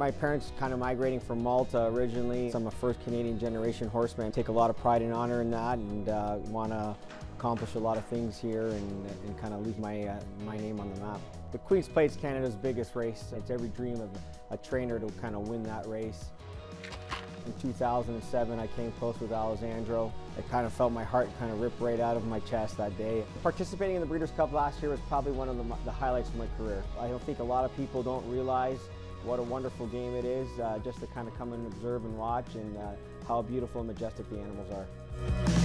My parents kind of migrating from Malta originally. So I'm a first Canadian generation horseman. Take a lot of pride and honor in that and uh, want to accomplish a lot of things here and, and kind of leave my, uh, my name on the map. The Queen's Plate's Canada's biggest race. It's every dream of a trainer to kind of win that race. In 2007, I came close with Alezzandro. I kind of felt my heart kind of rip right out of my chest that day. Participating in the Breeders' Cup last year was probably one of the, the highlights of my career. I don't think a lot of people don't realize what a wonderful game it is uh, just to kind of come and observe and watch and uh, how beautiful and majestic the animals are.